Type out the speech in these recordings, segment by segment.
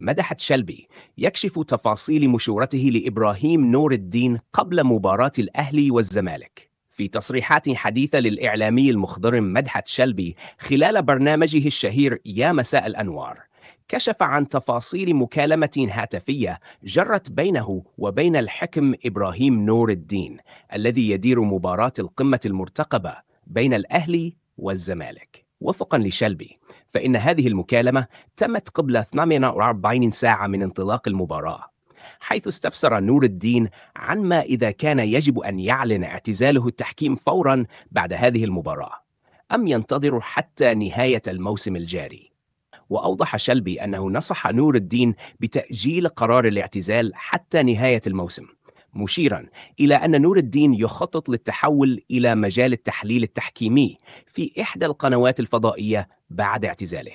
مدحت شلبي يكشف تفاصيل مشورته لإبراهيم نور الدين قبل مباراة الأهلي والزمالك. في تصريحات حديثة للإعلامي المخضرم مدحت شلبي خلال برنامجه الشهير يا مساء الأنوار كشف عن تفاصيل مكالمة هاتفية جرت بينه وبين الحكم إبراهيم نور الدين الذي يدير مباراة القمة المرتقبة بين الأهلي والزمالك. وفقا لشلبي فإن هذه المكالمة تمت قبل 48 ساعة من انطلاق المباراة حيث استفسر نور الدين عن ما إذا كان يجب أن يعلن اعتزاله التحكيم فورا بعد هذه المباراة أم ينتظر حتى نهاية الموسم الجاري. وأوضح شلبي أنه نصح نور الدين بتأجيل قرار الاعتزال حتى نهاية الموسم. مشيرا إلى أن نور الدين يخطط للتحول إلى مجال التحليل التحكيمي في إحدى القنوات الفضائية بعد اعتزاله.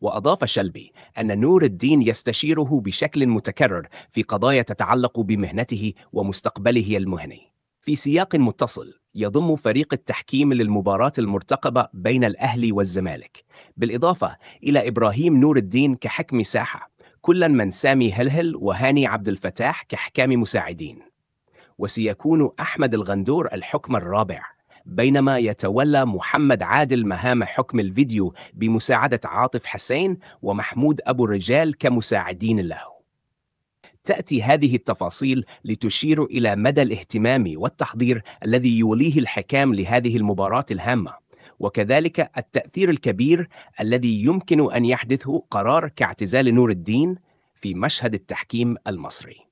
وأضاف شلبي أن نور الدين يستشيره بشكل متكرر في قضايا تتعلق بمهنته ومستقبله المهني. في سياق متصل يضم فريق التحكيم للمباراة المرتقبة بين الأهلي والزمالك بالإضافة إلى إبراهيم نور الدين كحكم ساحة كلا من سامي هلهل وهاني عبد الفتاح كحكام مساعدين. وسيكون أحمد الغندور الحكم الرابع بينما يتولى محمد عادل مهام حكم الفيديو بمساعدة عاطف حسين ومحمود أبو الرجال كمساعدين له. تأتي هذه التفاصيل لتشير إلى مدى الاهتمام والتحضير الذي يوليه الحكام لهذه المباراة الهامة. وكذلك التأثير الكبير الذي يمكن أن يحدثه قرار كاعتزال نور الدين في مشهد التحكيم المصري.